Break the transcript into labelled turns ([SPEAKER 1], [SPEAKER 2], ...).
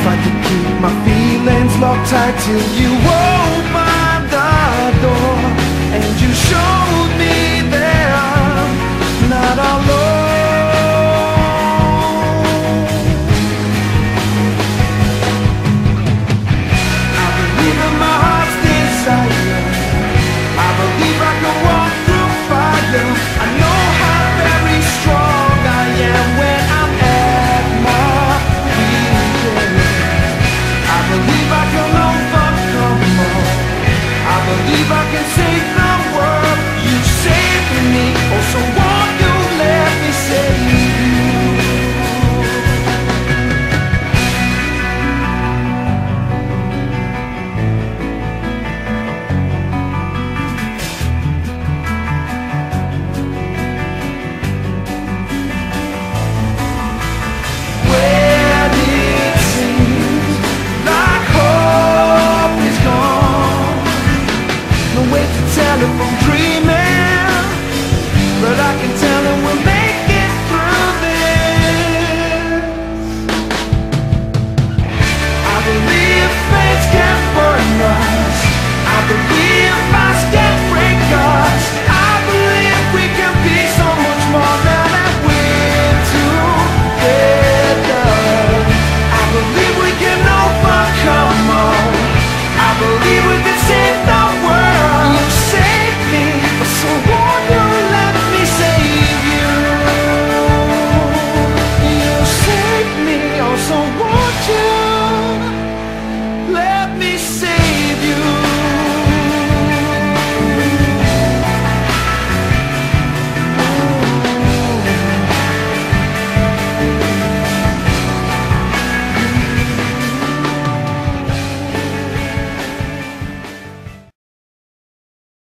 [SPEAKER 1] If I could keep my feelings locked tight till you open the door and you show